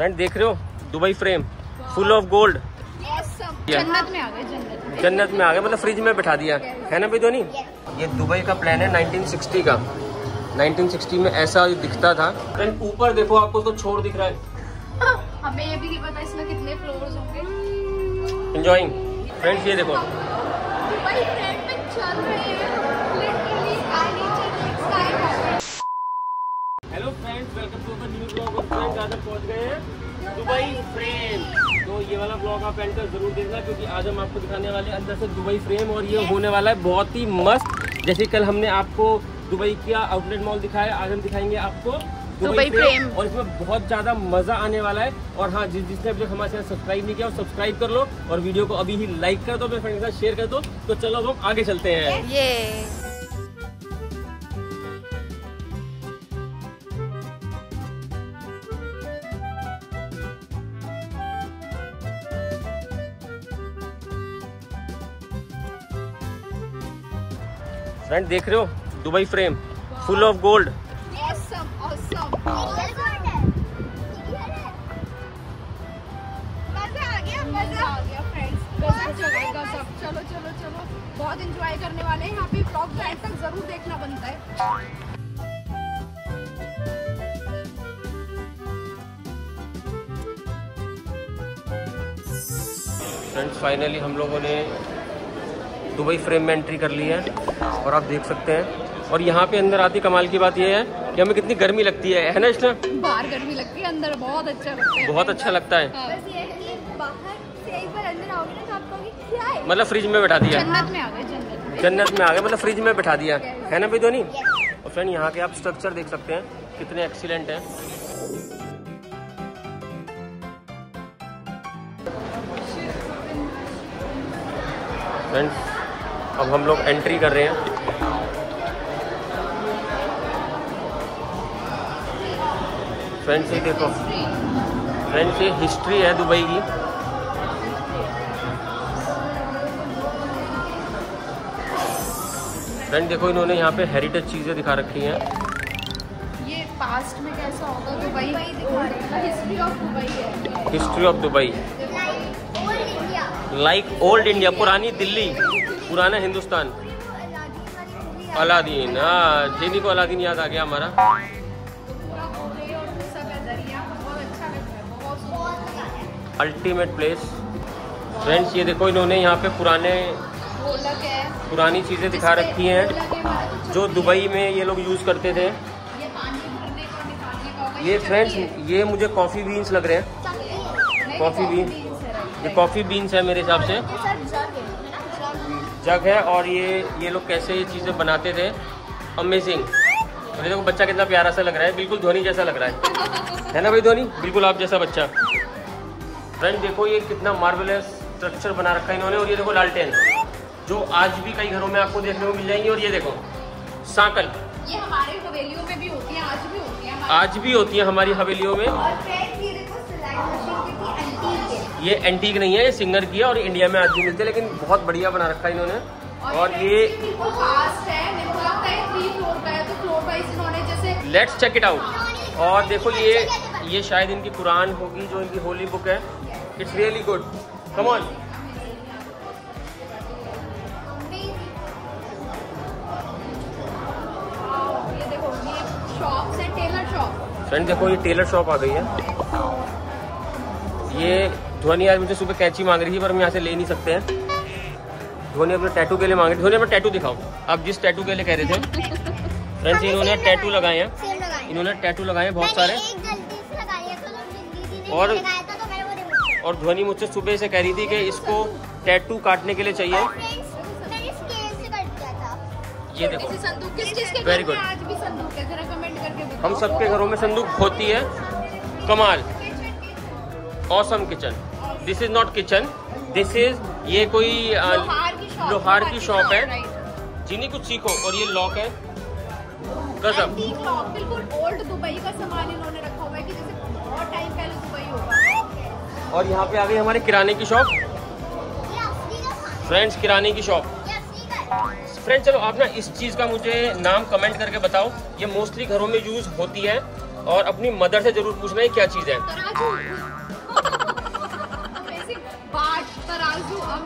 Friend देख रहे हो? Dubai frame full of gold जन्नत में आ गए जन्नत में। आ गए मतलब फ्रिज में बैठा दिया। है ना भाई धोनी? ये दुबई का प्लान है 1960 का। 1960 में ऐसा दिखता था। फ्रेंड ऊपर देखो आपको तो छोड़ दिख रहा है। हमें ये भी नहीं पता इसमें कितने फ्लोर्स होंगे। इंजॉइंग फ्रेंड्स ये देखो। दुबई ट्रेंड पे चल रहे हैं। Hello friends welcome to the new blog आज हम पहुँच गए हैं। Dubai frame. तो ये वाला ब्लॉग आप एंड तक ज़रूर देखना क्योंकि आज हम आपको दिखाने वाले अंदर से दुबई फ्रेम और ये होने वाला है बहुत ही मस्त। जैसे कल हमने आपको दुबई का आउटलेट मॉल दिखाया आज हम दिखाएँगे आपको दुबई फ्रेम। और इसमें बहुत ज़्यादा मज़ा आने वाला है। और हाँ जिस जिसने अभी तक हमारे चैनल सब्सक्राइब नहीं किया वो सब्सक्राइब कर लो और वीडियो को अभी ही लाइक कर दो अपने फ्रेंड के साथ शेयर कर दो। तो चलो अब हम आगे चलते हैं। ये फ्रेंड देख रहे हो? Dubai frame full of gold awesome. Awesome मज़ा आ गया मज़ा आ गया फ्रेंड्स गजब जगह गजब चलो चलो चलो. बहुत एंजॉय करने वाले हैं यहाँ पे ब्लॉग एंड तक. ज़रूर देखना बनता है. फ्रेंड्स फाइनली हम लोगों ने दुबई फ्रेम में एंट्री कर ली है और आप देख सकते हैं। और यहाँ पे अंदर आती कमाल की बात यह है कि हमें कितनी गर्मी लगती है है ना इसमें बाहर गर्मी लगती है अंदर बहुत अच्छा लगता है। बहुत अच्छा लगता है। हाँ। बस ये कि बाहर से एक बार अंदर आओगे ना तो है? मतलब फ्रिज में बैठा दिया। जन्नत में आ गए जन्नत में। आ गए मतलब फ्रिज में बैठा दिया। है ना भाई धोनी और फ्रेंड यहाँ के आप स्ट्रक्चर देख सकते हैं कितने एक्सीलेंट हैं। फ्रेंड्स अब हम लोग एंट्री कर रहे हैं। फ्रेंड्स ये देखो। फ्रेंड्स ये हिस्ट्री है दुबई की। फ्रेंड देखो इन्होंने यहाँ पे हेरिटेज चीज़ें दिखा रखी हैं। ये पास्ट में कैसा होगा? दुबई हिस्ट्री ऑफ़ दुबई है। History of Dubai like old India पुरानी दिल्ली। पुराना हिंदुस्तान। अलादीन हाँ जेनी को अलादीन याद आ गया हमारा। अल्टीमेट प्लेस फ्रेंड्स ये देखो इन्होंने यहाँ पे पुराने पुरानी चीज़ें दिखा रखी हैं जो दुबई में ये लोग यूज़ करते थे। ये फ्रेंड्स ये मुझे कॉफ़ी बीन्स लग रहे हैं। कॉफ़ी right, ये कॉफ़ी बीन्स है मेरे हिसाब से। जग है और ये ये लोग कैसे ये चीज़ें बनाते थे? अमेजिंग अरे देखो बच्चा कितना प्यारा सा लग रहा है। बिल्कुल धोनी जैसा लग रहा है। है ना भाई धोनी? बिल्कुल आप जैसा बच्चा। फ्रेंड देखो ये कितना मार्वलस स्ट्रक्चर बना रखा है इन्होंने। और ये देखो लालटेन जो आज भी कई घरों में आपको देखने को मिल जाएँगी। और ये देखो साकल। ये हमारे हवेलियों में भी होती है आज भी होती है आज भी होती है हमारी हवेलियों में। और ये एंटीक नहीं है ये सिंगर की है और इंडिया में आज भी मिलते हैं लेकिन बहुत बढ़िया बना रखा है इन्होंने। और ये लेट्स चेक इट आउट और देखो ये ये शायद इनकी कुरान होगी जो इनकी होली बुक है। It's really good come on ये देखो ये शॉप्स है टेलर शॉप फ्रेंड देखो ये टेलर शॉप आ गई है। ये ध्वनि आज मुझे सुबह कैची मांग रही थी पर हम यहाँ से ले नहीं सकते हैं। धोनी अपने टैटू के लिए मांग रही थी ध्वनि अपना टैटू दिखाओ। आप जिस टैटू के लिए कह रहे थे। फ्रेंड्स इन्होंने टैटू लगाए हैं। इन्होंने टैटू लगाए हैं बहुत सारे। एक गलती से लगाई है दीदी ने और- लगाया था तो और ध्वनि मुझसे सुबह से कह रही थी कि इसको टैटू काटने के लिए चाहिए। फ्रेंड्स मैंने स्केल से कट किया था। ये देखो। वेरी संदूक किस किस के Very घर में good. आज भी संदूक है? जरा कमेंट करके बताओ। हम सबके घरों में संदूक होती है। कमाल। Awesome kitchen this is not kitchen this is ये कोई लोहार की शॉप है। जिन्हें कुछ सीखो और ये लॉक है। लॉक बिल्कुल ओल्ड दुबई का सामान इन्होंने रखा हुआ है कि जैसे बहुत टाइम पहले दुबई होगा। और यहाँ पे आ गई हमारे किराने की शॉप फ्रेंड्स किराने की शॉप है। ये असली का है। फ्रेंड चलो आप ना इस चीज़ का मुझे नाम कमेंट करके बताओ। ये मोस्टली घरों में यूज़ होती है और अपनी मदर से ज़रूर पूछना है क्या चीज़ है।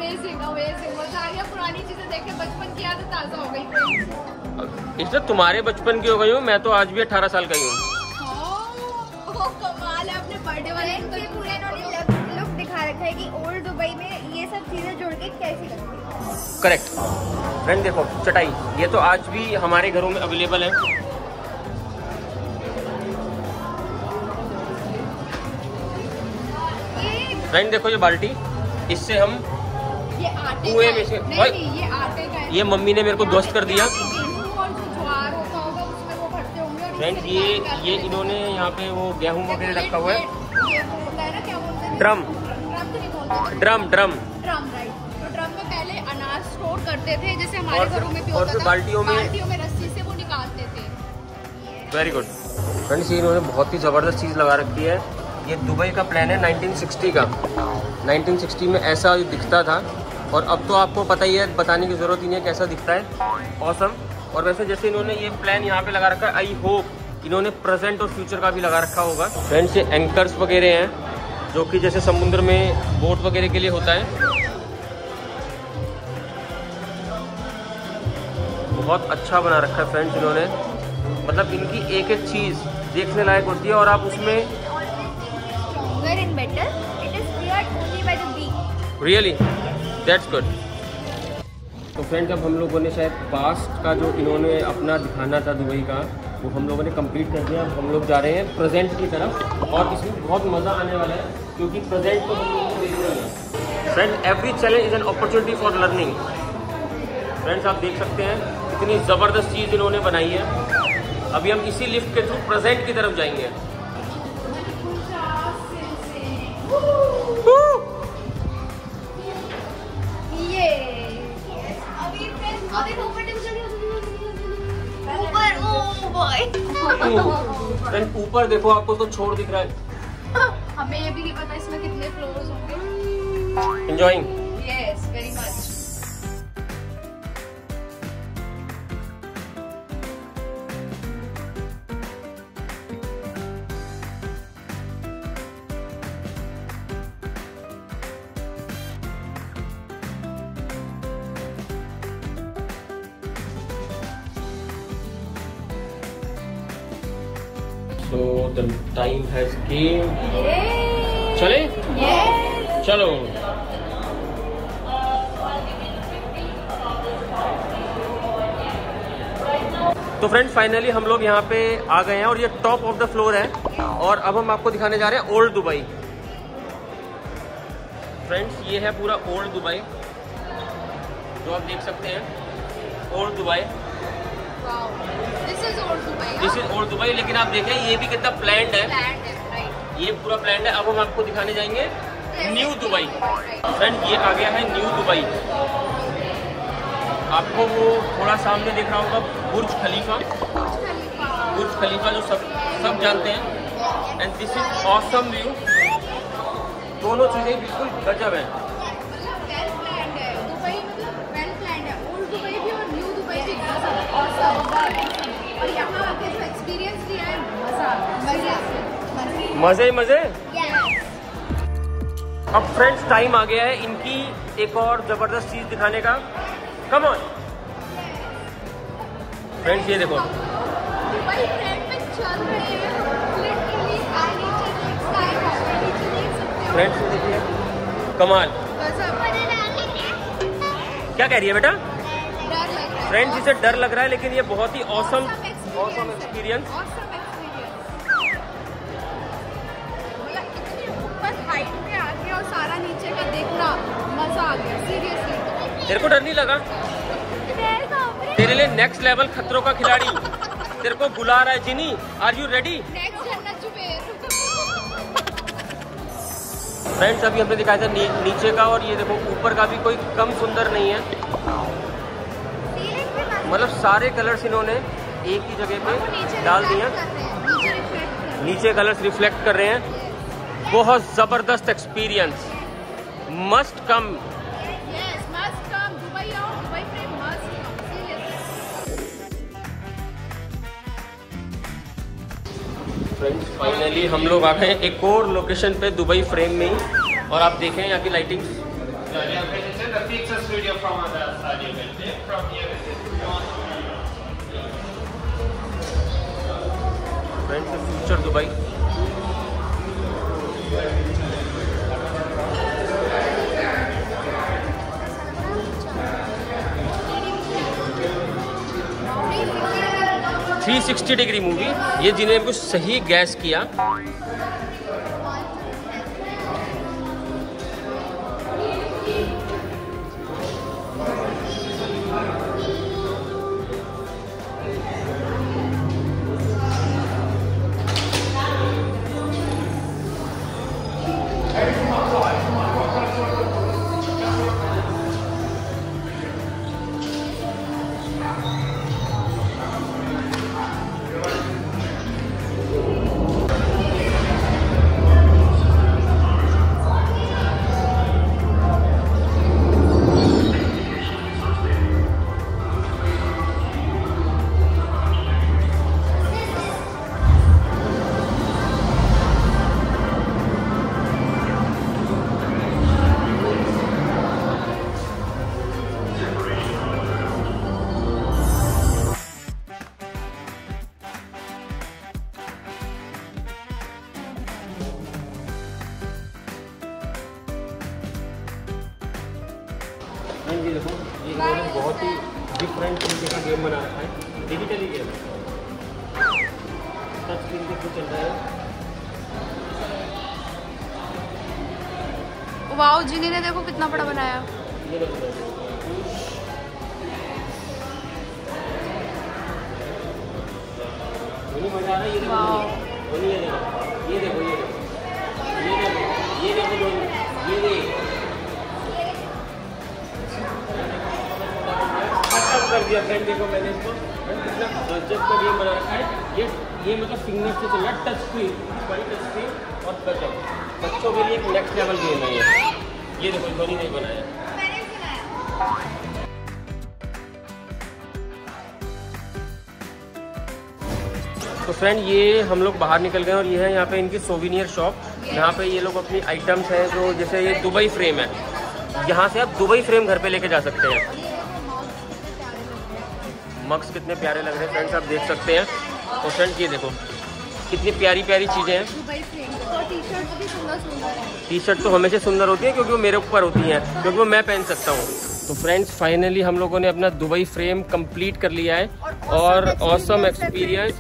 अमेजिंग अमेजिंग मज़ा आ गया पुरानी चीज़ें देख के बचपन की यादें ताज़ा हो गई friends। तुम्हारे बचपन की हो गई हूँ मैं तो आज भी अठारह साल का ही हूँ। ओह, ओह, कमाल है अपने बर्थडे वाले फ्रेंड्स दिन ये तो पूरा इन्होंने लुक दिखा रखा है कि ओल्ड दुबई में ये सब चीज़ें जुड़ के कैसी लगती है। करेक्ट फ्रेंड देखो चटाई ये तो आज भी हमारे घरों में अवेलेबल है। फ्रेंड देखो ये बाल्टी इससे हम कुएँ में से- नहीं ये आटे का है। ये मम्मी ने मेरे को दोस्त कर दिया। फ्रेंड ये ये इन्होंने यहाँ पे वो गेहूँ वगैरह रखा हुआ है। ड्रम। ड्रम तो ड्रम ड्रम। ड्रम तो ड्रम में पहले अनाज स्टोर करते थे जैसे हमारे घरों में भी होता था बाल्टियों में- बाल्टियों में रस्सी से वो निकालते थे। वेरी गुड फ्रेंड्स ये इन्होंने बहुत ही ज़बरदस्त चीज़ लगा रखी है। ये दुबई का प्लान है 1960 का। 1960 में ऐसा दिखता था और अब तो आपको पता ही है बताने की ज़रूरत ही नहीं है कैसा दिखता है। औसम और वैसे जैसे इन्होंने ये प्लान यहाँ पे लगा रखा है आई होप इन्होंने प्रेजेंट और फ्यूचर का भी लगा रखा होगा। फ्रेंड्स ये एंकर्स वगैरह हैं जो कि जैसे समुद्र में बोट वगैरह के लिए होता है। बहुत अच्छा बना रखा है फ्रेंड्स इन्होंने। मतलब इनकी एक एक चीज़ देखने लायक होती है और आप उसमें रियली and दैट्स गुड तो फ्रेंड अब हम लोगों ने शायद पास्ट का जो इन्होंने अपना दिखाना था दुबई का वो हम लोगों ने कंप्लीट कर दिया। अब हम लोग जा रहे हैं प्रेजेंट की तरफ़ और इसमें बहुत मज़ा आने वाला है क्योंकि प्रेजेंट तो हम लोगों को देखना है। Friend every challenge is an opportunity for learning friends आप देख सकते हैं कितनी ज़बरदस्त चीज़ इन्होंने बनाई है। अभी हम इसी लिफ्ट के थ्रू प्रेजेंट की तरफ़ जाएँगे। Oh. Boy. फ्रेंड ऊपर देखो आपको तो छोड़ दिख रहा है। हमें ये भी नहीं पता इसमें कितने फ्लोर्स होंगे। Enjoying yes very much So the time has came. ये चले ये चलो तो फ्रेंड्स फाइनली हम लोग यहाँ पे आ गए हैं और ये टॉप ऑफ़ द फ्लोर है और अब हम आपको दिखाने जा रहे हैं ओल्ड दुबई फ्रेंड्स ये है पूरा ओल्ड दुबई जो आप देख सकते हैं। Old Dubai this is old Dubai लेकिन आप देखें ये भी कितना प्लान्ड है। ये पूरा प्लान है। अब हम आपको दिखाने जाएँगे न्यू दुबई फ्रेंड ये आ गया है न्यू दुबई आपको वो थोड़ा सामने दिख रहा होगा बुर्ज खलीफा। बुर्ज खलीफा जो सब सब जानते हैं। And this is awesome view दोनों चीज़ें बिल्कुल गजब है। मज़ा मज़े? अब फ्रेंड्स टाइम आ गया है इनकी एक और ज़बरदस्त चीज़ दिखाने का। कम ऑन फ्रेंड्स ये देखो। हैं। हो फ्रेंड्स देखिए कमाल क्या कह रही है बेटा? फ्रेंड्स इसे डर लग रहा है लेकिन ये बहुत ही औसम औसम एक्सपीरियंस मज़ा आ गया सीरियसली तेरे को डर नहीं लगा? तेरे लिए नेक्स्ट लेवल खतरों का खिलाड़ी। तेरे को बुला रहा है जिनी। आर यू रेडी फ्रेंड्स अभी हमने दिखाया था नी, नीचे का और ये देखो ऊपर का भी कोई कम सुंदर नहीं है। मतलब सारे कलर्स इन्होंने एक ही जगह पे डाल दिए नीचे कलर्स रिफ्लेक्ट कर रहे हैं। बहुत ज़बरदस्त एक्सपीरियंस मस्ट कम। दुबई आओ दुबई फ्रेंड्स फाइनली हम लोग आ गए एक और लोकेशन पे दुबई फ्रेम में ही। और आप देखें यहाँ की lighting Yeah, yeah, okay, 360 degree movie ये जिन्हें कुछ सही गैस किया। जी देखो ये इन्होंने बहुत ही डिफरेंट तरीके का गेम बना रखा है। डिजिटली गेम टच स्क्रीन के थ्रू चल रहा है। वाओ जिनी ने देखो कितना बड़ा बनाया। ये देखो धोनी मज़ा आ रहा है ये देखो। ये देखो। ये देखो ये देखो। ये देखो ये देखो। कर दिया फ्रेंड देखो मैंने इसको। गजब का गेम बना रखा है, ये ये मतलब फिंगर से चल टच स्क्रीन बड़ी टच स्क्रीन और गजब बच्चों के लिए एक नेक्स्ट लेवल गेम है ये। ये देखो, धोनी ने बनाया। तो फ्रेंड ये हम लोग बाहर निकल गए और ये है यहाँ पे इनकी सोविनियर शॉप यहाँ पे ये लोग अपनी आइटम्स हैं जो, जैसे ये दुबई फ्रेम है। यहाँ से आप दुबई फ्रेम घर पे लेके जा सकते हैं। मग्स कितने प्यारे लग रहे हैं फ्रेंड्स आप देख सकते हैं। और फ्रेंड्स ये देखो कितनी प्यारी प्यारी चीज़ें हैं। दुबई फ्रेम और टी शर्ट है तो हमेशा सुंदर होती है क्योंकि वो मेरे ऊपर होती हैं क्योंकि वो मैं पहन सकता हूँ। तो फ्रेंड्स फाइनली हम लोगों ने अपना दुबई फ्रेम कंप्लीट कर लिया है और ऑसम एक्सपीरियंस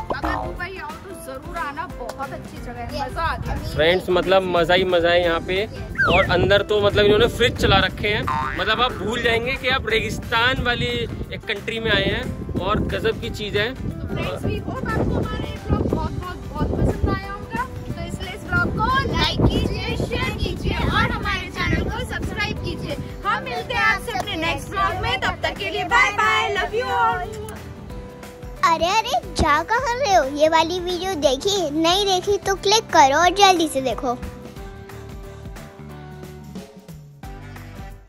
फ्रेंड्स मतलब मज़ा ही मज़ा है यहाँ पे। और अंदर तो मतलब इन्होंने फ्रिज चला रखे हैं। मतलब आप भूल जाएँगे कि आप रेगिस्तान वाली एक कंट्री में आए हैं। और गजब की चीज़ है। फ्रेंड्स वी होप आपको हमारे ब्लॉग बहुत बहुत बहुत पसंद आया होगा। तो इसलिए इस ब्लॉग को लाइक कीजिए शेयर कीजिए और हमारे चैनल को सब्सक्राइब कीजिए। हम मिलते हैं आपसे अपने नेक्स्ट ब्लॉग में। तब तक के लिए bye bye love you all अरे अरे जा कहाँ रहे हो? ये वाली वीडियो देखी? नहीं देखी तो क्लिक करो और जल्दी से देखो।